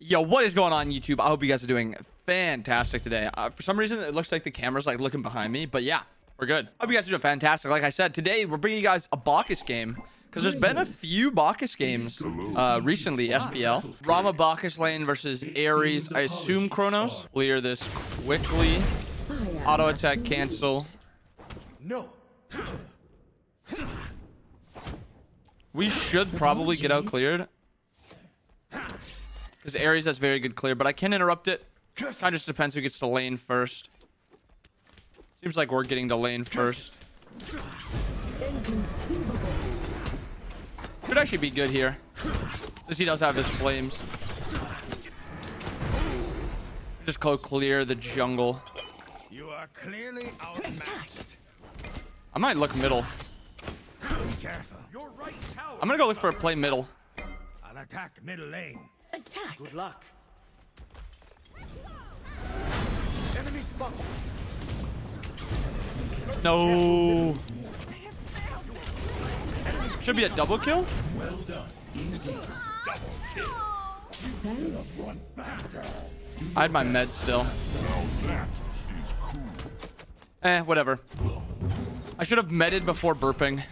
Yo, what is going on YouTube? I hope you guys are doing fantastic today. Uh, for some reason, it looks like the camera's like looking behind me, but yeah, we're good. I Hope you guys are doing fantastic. Like I said, today we're bringing you guys a Bacchus game because there's been a few Bacchus games uh, recently, SPL. Rama Bacchus lane versus Ares. I assume Kronos. Clear this quickly. Auto attack cancel. No. We should probably get out cleared. Because Ares has very good clear, but I can interrupt it. Kind of just depends who gets to lane first. Seems like we're getting to lane first. Could actually be good here. Since he does have his flames. Just go clear the jungle. You are clearly outmatched. I might look middle. Be careful. Your right tower. I'm gonna go look for a play middle. I'll attack middle lane. Attack. Good luck. Enemy spotted. No. Should be a double kill. Well done, indeed. I had my med still. Eh, whatever. I should have medded before burping.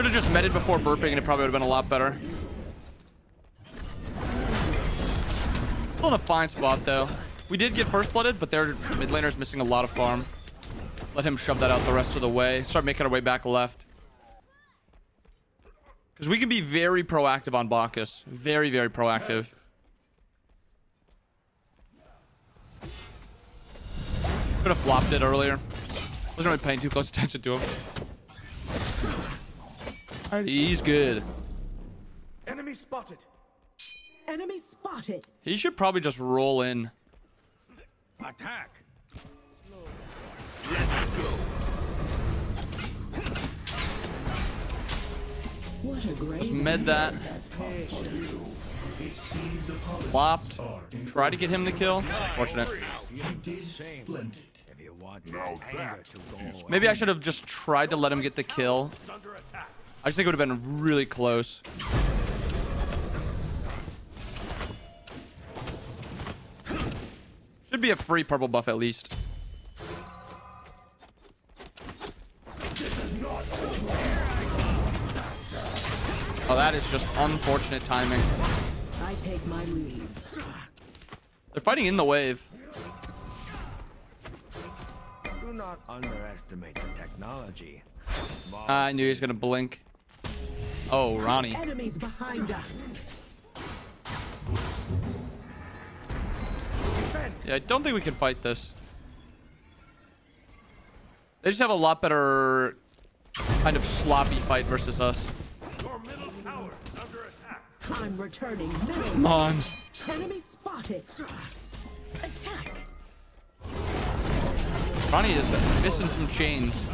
Could have just medded before burping and it probably would have been a lot better. Still in a fine spot though. We did get first blooded, but their mid laner's missing a lot of farm. Let him shove that out the rest of the way. Start making our way back left. Because we can be very proactive on Bacchus. Very, very proactive. Could have flopped it earlier. Wasn't really paying too close attention to him. Alright, he's good. Enemy spotted. Enemy spotted. He should probably just roll in. Attack. Let's go. What a great. Just med that. Flopped. Try to get him the kill. Fortunate. If you want your anger to go away. Maybe I should have just tried to let him get the kill. I just think it would have been really close. Should be a free purple buff at least. Oh, that is just unfortunate timing. I take my leave. They're fighting in the wave. Do not underestimate the technology. Small. I knew he was gonna blink. Oh, Ronnie. Enemies behind us. Yeah, I don't think we can fight this. They just have a lot better kind of sloppy fight versus us. Your middle tower is under attack. I'm returning. Middle. Come on. Enemy spotted. Attack. Ronnie is missing some chains.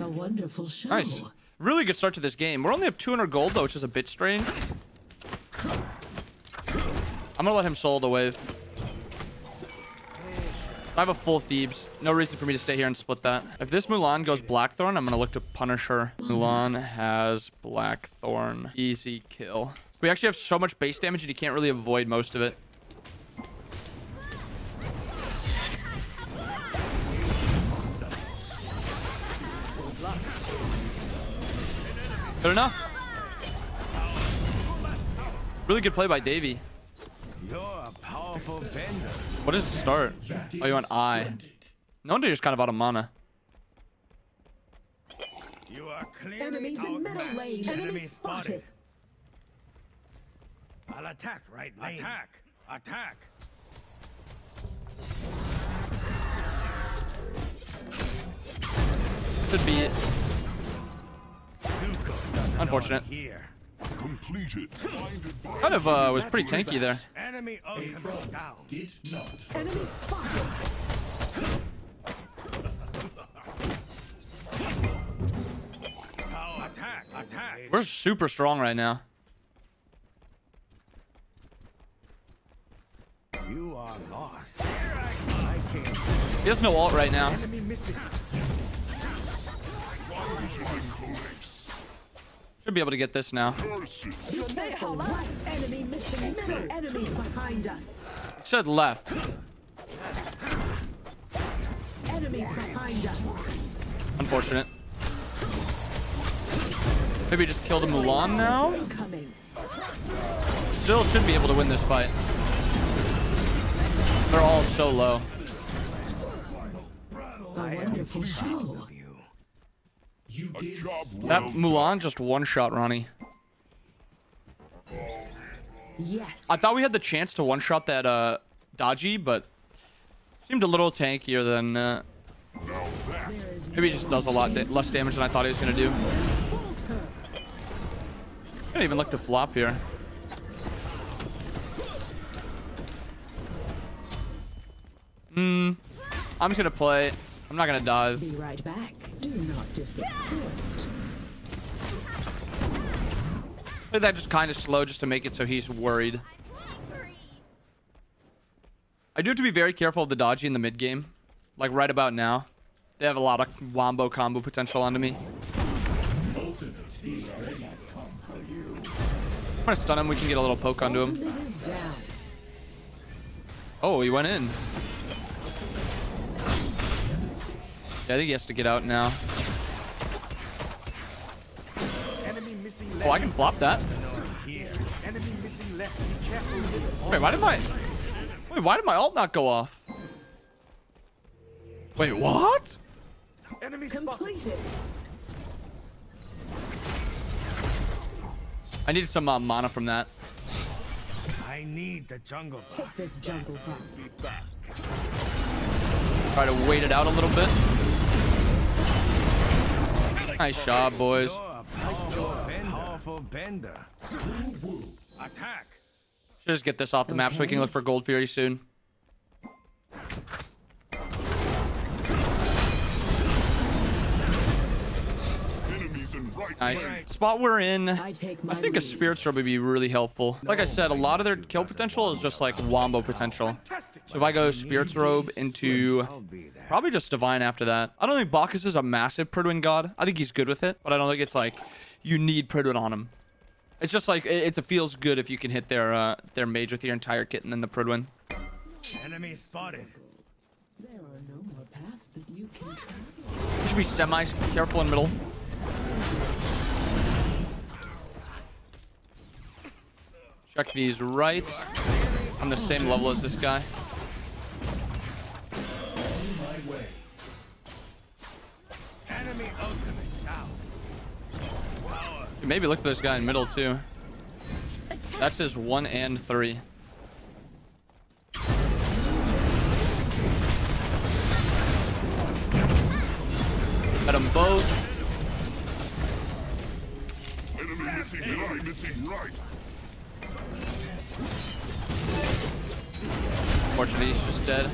A wonderful show. Nice. Really good start to this game. We're only up 200 gold though, which is a bit strange. I'm gonna let him solo the wave. I have a full Thebes. No reason for me to stay here and split that. If this Mulan goes Blackthorn, I'm gonna look to punish her. Mulan has Blackthorn. Easy kill. We actually have so much base damage and you can't really avoid most of it. Good enough. Really good play by Davy. You're a. What is the start? Oh, you want I. No wonder you're just kind of out of mana. You are clearly Enemies in middle outmatched. lane. Enemy spotted. I'll attack right lane. Attack. Attack. Should be it. Zuko doesn't Unfortunate. know I'm Here. Completed. Kind of uh, was pretty tanky there. Enemy ultimate did not. Enemy spotted. Power attack. Attack. We're super strong right now. You are lost. I came. He has no alt right now. Should be able to get this now. It said left. Unfortunate. Maybe just kill the Mulan now? Still should be able to win this fight. They're all so low. A wonderful show. Of you. You did job That well. Mulan just one-shot Ronnie. Yes. I thought we had the chance to one-shot that uh, Da Ji, but seemed a little tankier than... Uh, Now that There is maybe he just does a lot da less damage than I thought he was going to do. falter. Didn't even look to flop here. Hmm. I'm just going to play. I'm not going to dive. Be right back. Play that just kind of slow just to make it so he's worried. I do have to be very careful of the Da Ji in the mid game. Like right about now. They have a lot of wombo combo potential onto me. I'm gonna stun him. We can get a little poke onto him. Oh, he went in. Yeah, I think he has to get out now. Oh, I can flop that. Here. Enemy missing left. Be careful. Wait, why did my... Wait, why did my ult not go off? Wait, what? Enemy spotted. Completed. I needed some uh, mana from that. I need the jungle. Take this jungle buff. Try to wait it out a little bit. Nice job, boys. Bender. Attack. Should just get this off the map so we can look for Gold Fury soon. enemies in right Nice. Spot we're in. I I think a lead. Spirit Sword would be really helpful. Like I said, a lot of their kill potential is just like wombo potential. So if I go Spirit's Robe into I'll be there. probably just Divine after that. I don't think Bacchus is a massive Pridwen god. I think he's good with it, but I don't think it's like you need Pridwen on him. It's just like it, it feels good if you can hit their uh, their mage with your entire kit and then the Pridwen. Enemy spotted. There are no more paths that you can travel. You should be semi careful in middle. Check these right. I'm the same level as this guy. Maybe look for this guy in middle too. That's his one and three. Got them both. Enemy missing right. Missing right. Fortunately, he's just dead.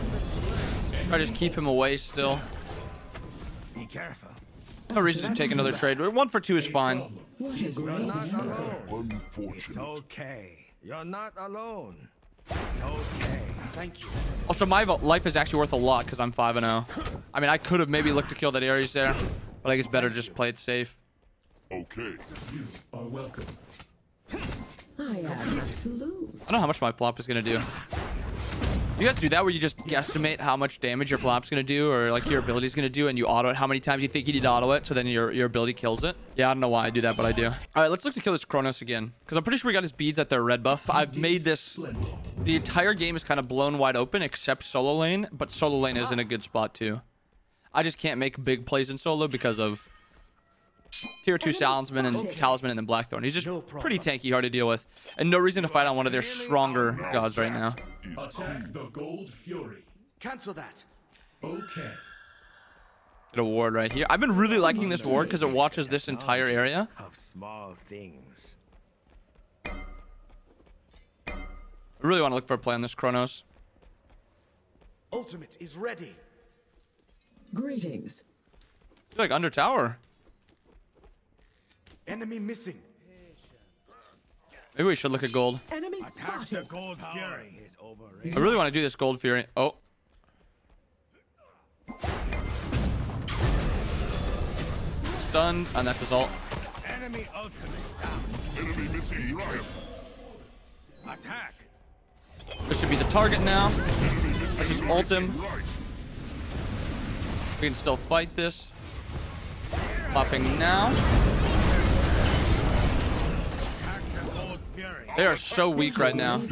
Try to just keep him away still. Be careful. No reason to take another trade. One for two is fine. What a Not alone. It's okay. You're not alone. It's okay. Thank you. Also, my life is actually worth a lot because I'm 5 and 0. I mean, I could have maybe looked to kill that Ares there, but I think it's better just play it safe. Okay. I am absolute. I don't know how much my flop is going to do. You guys do that where you just guesstimate how much damage your flop's to do or like your ability's to do and you auto it how many times you think you need to auto it so then your, your ability kills it? Yeah, I don't know why I do that, but I do. All right, let's look to kill this Kronos again because I'm pretty sure we got his beads at their red buff. I've made this... The entire game is kind of blown wide open except solo lane, but solo lane is in a good spot too. I just can't make big plays in solo because of tier 2 Talisman and Talisman and then Blackthorn. He's just pretty tanky, hard to deal with. And no reason to fight on one of their stronger gods right now. Attack the Gold Fury. Cancel that. Okay. Get a ward right here. I've been really liking this ward because it watches this entire area. Of small things. I really want to look for a play on this Kronos. Ultimate is ready. Greetings. I feel like under tower. Enemy missing. Maybe we should look at gold. Enemy spotted. gold fury. Is I really want to do this gold fury. Oh. Stunned, and that's his ult. Enemy ultimate down. Enemy missing right. Attack. This should be the target now. Enemy missing Let's just ult him. We can still fight this. Popping now. They are so weak right now.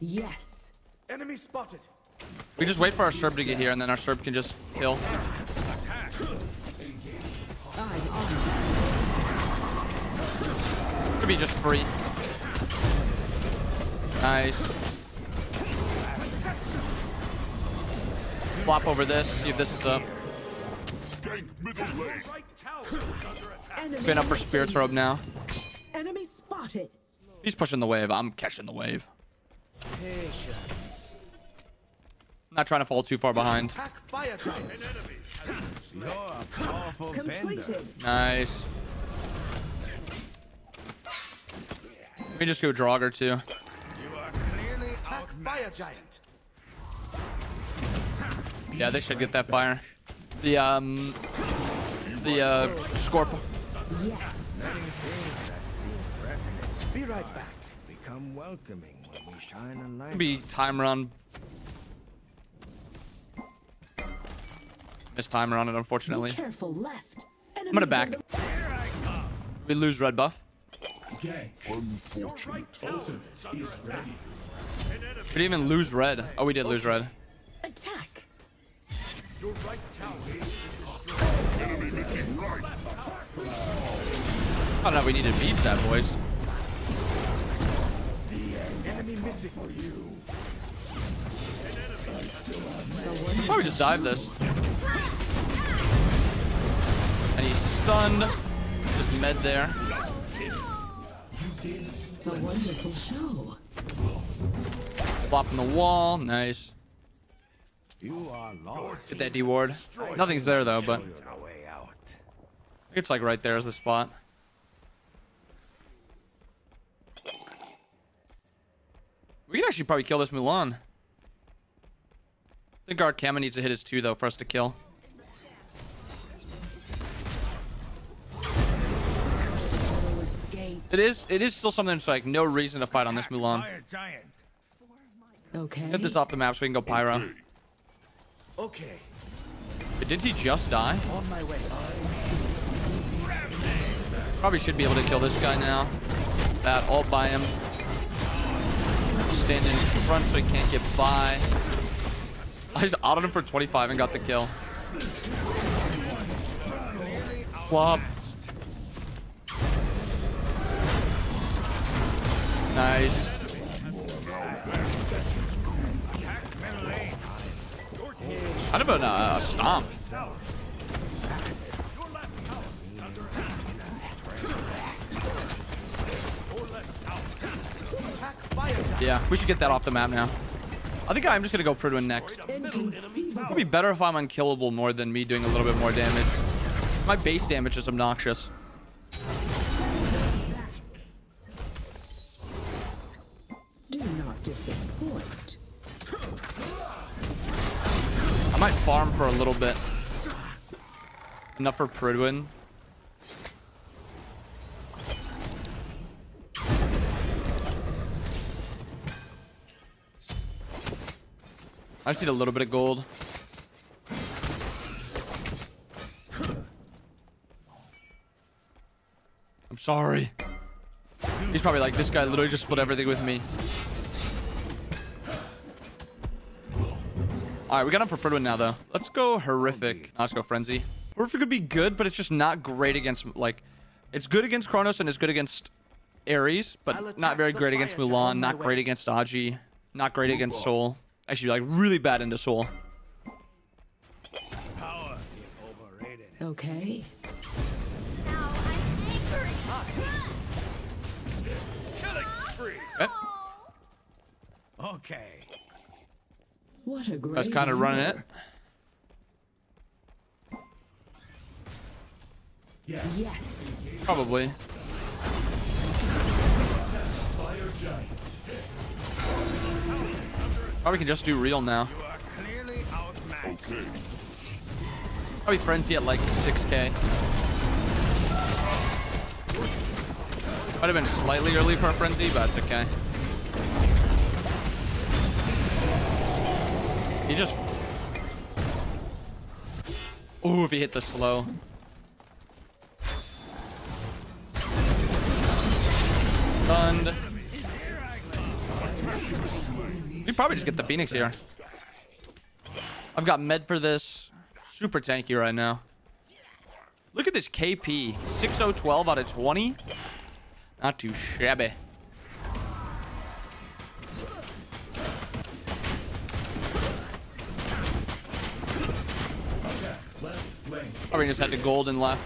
Yes. Enemy spotted. We just wait for our Cerb to get here, and then our Cerb can just kill. Attack. Could be just free. Nice. Flop over this. See if this is a Gank middle lane. Enemy spin up for Spirit's Robe now. Enemy spotted. He's pushing the wave. I'm catching the wave. Patience. Not trying to fall too far behind. Attack fire giant. You're powerful Nice. Let me just go Draugr too. You are clearly attack fire giant. Yeah, they should get that fire. The um, the uh, Scorp. Yes. Be right back. Become welcoming when we shine a light. Be timer on. Missed timer on it, Be unfortunately. careful left. I'm gonna back. We lose red buff. Gank. Unfortunate. Ultimate is ready. We didn't even lose red. Oh, we did lose red. Attack. Enemy missing right. I don't know. We need to beat that, boys. Enemy missing. Probably just dive this. And he's stunned. Just med there. A wonderful show. Flopping the wall. Nice. You are lost. Get that D ward. Nothing's there though, but Our way out. it's like right there is the spot. We can actually probably kill this Mulan. I think our Kama needs to hit his two though for us to kill. It is it is still something that's like no reason to fight on this Mulan. Fire. Okay. Get this off the map so we can go Pyro. Okay. But didn't he just die? On my way. Probably should be able to kill this guy now. That all by him. Stand in front so he can't get by. I just autoed him for 25 and got the kill. Flop. Nice. Kind of a uh, stomp. Yeah, we should get that off the map now. I think I'm just gonna go Pridwen next. It'd be better if I'm unkillable more than me doing a little bit more damage. My base damage is obnoxious. Do not disappoint. I might farm for a little bit. Enough for Pridwen. I just need a little bit of gold. I'm sorry. He's probably like, this guy literally just split everything with me. All right, we got him for Pridwen now, though. Let's go Horrific. Let's go Frenzy. Horrific would be good, but it's just not great against, like, it's good against Kronos and it's good against Ares, but not very great against Mulan, not great against Aji, not great against Sol. Actually, like, really bad into Sol. Power is overrated. Okay. Eh, Okay. What a great. That's kind of running it. Yes. Yes. Probably. Fire giant. Probably can just do real now. You are clearly outmatched. Okay. Probably Frenzy at like 6k. Might have been slightly early for a frenzy, but it's okay. He just... Ooh, if he hit the slow. Stunned. Probably just get the Phoenix here. I've got med for this. Super tanky right now. Look at this KP. 6012 out of 20. Not too shabby. Probably just had the golden left.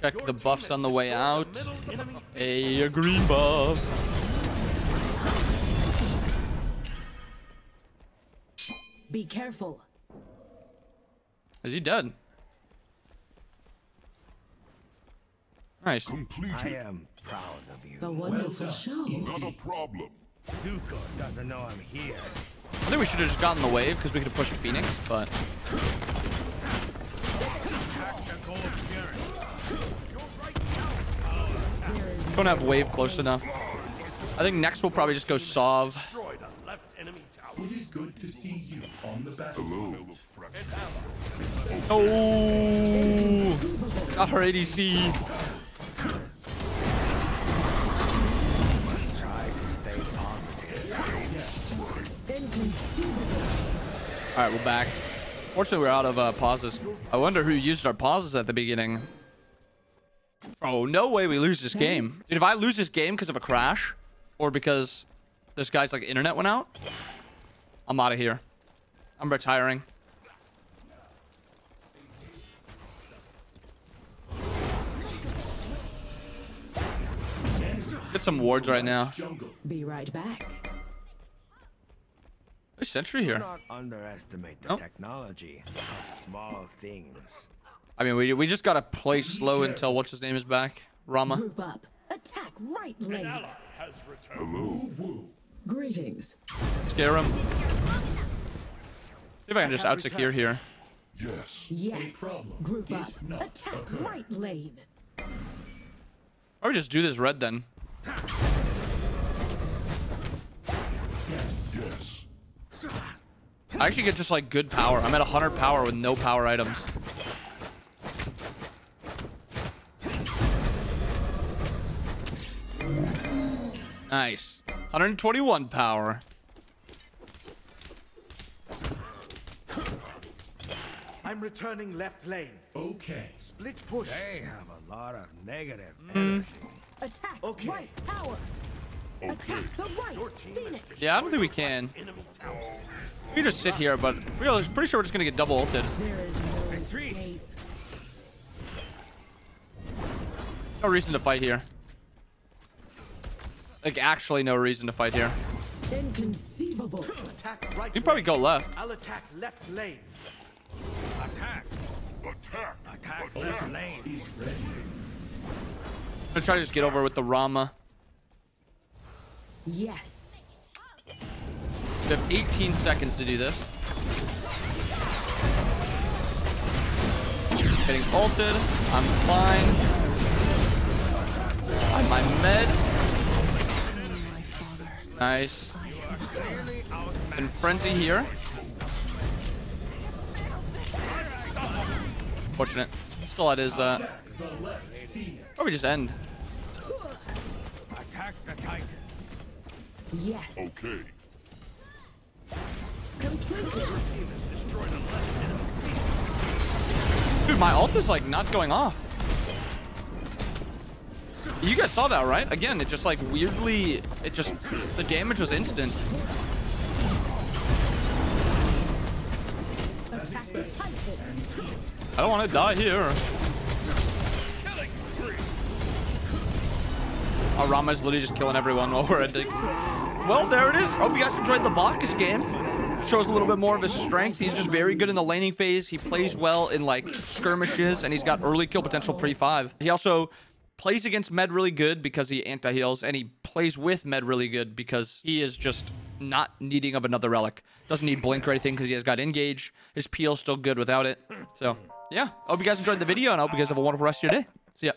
Check the buffs on the way out. A green buff. Be careful. Is he dead? Nice. I am proud of you. A wonderful show. Not a problem. Zuko doesn't know I'm here. I think we should have just gotten the wave because we could have pushed Phoenix, but don't have wave close enough. I think next we'll probably just go Sov. It is good to see you Oh, got her ADC. Try to stay positive. Inconceivable. All right, we're back. Fortunately, we're out of uh, pauses. I wonder who used our pauses at the beginning. Oh, no way we lose this game. Dude, if I lose this game because of a crash or because this guy's like internet went out, I'm out of here. I'm retiring. Get some wards right now. Be right back. There's sentry Do here. not underestimate the Nope. technology of small things. I mean, we, we just gotta play slow until what's his name is back. Rama. Group up. Attack right lane. Hello. Greetings. Scare him. See if I can just out secure here. Yes. Yes. problem Group did up. Attack occur. right lane. Or we just do this red then. Yes. Yes. I actually get just like good power. I'm at 100 power with no power items. Nice. 121 power. I'm returning left lane. Okay. Split push. They have a lot of negative Hmm. energy. Attack Okay. right tower. Attack the right phoenix. Yeah, I don't think we can. We just sit here, but we're pretty sure we're just gonna get double ulted. There is no escape. No reason to fight here. Like, actually no reason to fight here. Inconceivable. Attack right. We can probably go left. I'll attack left lane. Attack! Attack. Attack left lane. Is ready. I'm gonna try to just get over with the Rama. Yes. We have 18 seconds to do this. Getting ulted. I'm fine. I'm my med. Nice. And frenzy here. Fortunate. Still at his uh The or we just end. Attack the Titan. Yes. Okay. Dude, my ult is like not going off. You guys saw that, right? Again, it just like weirdly, it just, the damage was instant. Attack the titan. I don't want to die here. Oh, Rama's literally just killing everyone while we're ending. Well, there it is. Hope you guys enjoyed the Bacchus game. Shows a little bit more of his strength. He's just very good in the laning phase. He plays well in like skirmishes, and he's got early kill potential pre-5. He also plays against Med really good because he anti-heals, and he plays with Med really good because he is just not needing of another relic. Doesn't need blink or anything because he has got engage. His peel's still good without it. So, yeah. I hope you guys enjoyed the video, and I hope you guys have a wonderful rest of your day. See ya.